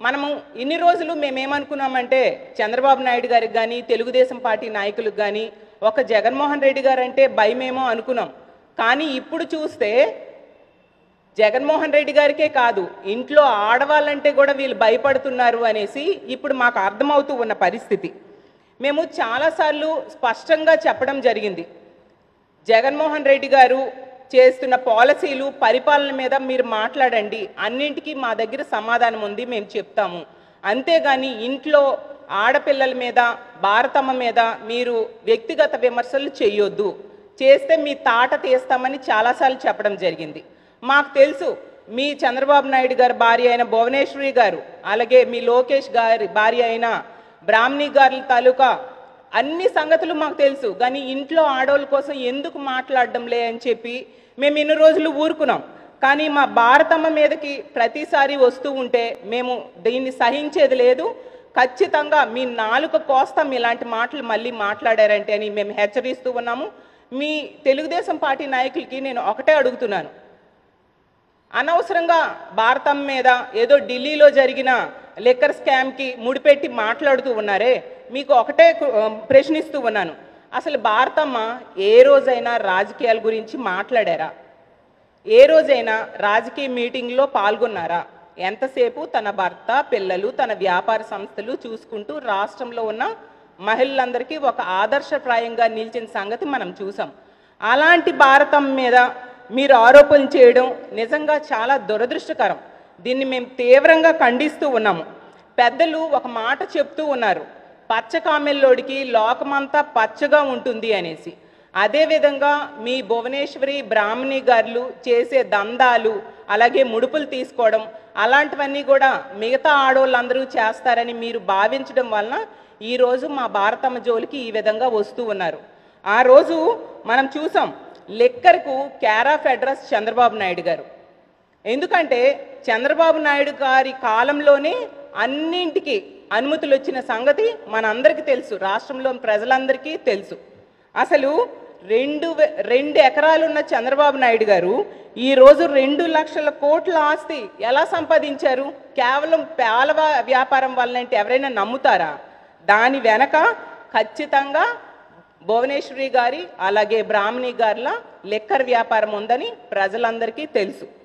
మనము ఇన్ని రోజులు మేమేమనుకున్నామంటే చంద్రబాబు నాయుడు గారికి కానీ తెలుగుదేశం పార్టీ నాయకులకు కానీ ఒక జగన్మోహన్ రెడ్డి గారు అంటే భయమేమో అనుకున్నాం. కానీ ఇప్పుడు చూస్తే జగన్మోహన్ రెడ్డి గారికే కాదు ఇంట్లో ఆడవాళ్ళంటే కూడా వీళ్ళు భయపడుతున్నారు అనేసి ఇప్పుడు మాకు అర్థమవుతూ ఉన్న పరిస్థితి. మేము చాలాసార్లు స్పష్టంగా చెప్పడం జరిగింది. జగన్మోహన్ రెడ్డి గారు చేస్తున్న పాలసీలు పరిపాలన మీద మీరు మాట్లాడండి. అన్నింటికీ మా దగ్గర సమాధానం ఉంది మేము చెప్తాము. అంతేగాని ఇంట్లో ఆడపిల్లల మీద భారతమ్మ మీద మీరు వ్యక్తిగత విమర్శలు చేయొద్దు. చేస్తే మీ తాట తీస్తామని చాలాసార్లు చెప్పడం జరిగింది. మాకు తెలుసు మీ చంద్రబాబు నాయుడు గారి భార్య అయిన భువనేశ్వరి గారు అలాగే మీ లోకేష్ గారి భార్య అయిన బ్రాహ్మణి గారి తాలూకా అన్ని సంగతులు మాకు తెలుసు. కానీ ఇంట్లో ఆడవాళ్ళ కోసం ఎందుకు మాట్లాడడం లే అని చెప్పి మేము ఇన్ని రోజులు ఊరుకున్నాం. కానీ మా భారతమ్మ మీదకి ప్రతిసారి వస్తూ ఉంటే మేము దీన్ని సహించేది లేదు. ఖచ్చితంగా మీ నాలుక కోస్తాం ఇలాంటి మాటలు మళ్ళీ మాట్లాడారంటే అని మేము హెచ్చరిస్తూ ఉన్నాము. మీ తెలుగుదేశం పార్టీ నాయకులకి నేను ఒకటే అడుగుతున్నాను. అనవసరంగా భారతం మీద ఏదో ఢిల్లీలో జరిగిన లిక్కర్ స్కామ్కి ముడిపెట్టి మాట్లాడుతూ ఉన్నారే. మీకు ఒకటే ప్రశ్నిస్తూ ఉన్నాను. అసలు భారతమ్మ ఏ రోజైనా రాజకీయాల గురించి మాట్లాడారా? ఏ రోజైనా రాజకీయ మీటింగ్లో పాల్గొన్నారా? ఎంతసేపు తన భర్త పిల్లలు తన వ్యాపార సంస్థలు చూసుకుంటూ రాష్ట్రంలో ఉన్న మహిళలందరికీ ఒక ఆదర్శప్రాయంగా నిలిచిన సంగతి మనం చూసాం. అలాంటి భారతం మీద మీరు ఆరోపణలు చేయడం నిజంగా చాలా దురదృష్టకరం. దీన్ని మేము తీవ్రంగా ఖండిస్తూ ఉన్నాము. పెద్దలు ఒక మాట చెప్తూ ఉన్నారు. పచ్చ కామెల్లోడికి లోకమంతా పచ్చగా ఉంటుంది అనేసి. అదేవిధంగా మీ భువనేశ్వరి బ్రాహ్మణి గారులు చేసే దందాలు అలాగే ముడుపులు తీసుకోవడం అలాంటివన్నీ కూడా మిగతా ఆడవాళ్ళందరూ చేస్తారని మీరు భావించడం వలన ఈరోజు మా భారతమ్మ జోలికి ఈ విధంగా వస్తూ ఉన్నారు. ఆ రోజు మనం చూసాం లెక్కర్కు క్యార్ అడ్రస్ చంద్రబాబు నాయుడు గారు. ఎందుకంటే చంద్రబాబు నాయుడు గారి కాలంలోనే అన్నింటికి అనుమతులు వచ్చిన సంగతి మనందరికీ తెలుసు. రాష్ట్రంలో ప్రజలందరికీ తెలుసు. అసలు రెండు వే- రెండు ఎకరాలున్న చంద్రబాబు నాయుడు గారు ఈరోజు రెండు లక్షల కోట్ల ఆస్తి ఎలా సంపాదించారు? కేవలం పాల వ్యాపారం వల్లంటే ఎవరైనా నమ్ముతారా? దాని వెనక ఖచ్చితంగా భువనేశ్వరి గారి అలాగే బ్రాహ్మణి గారిలా లెక్కర్ వ్యాపారం ఉందని ప్రజలందరికీ తెలుసు.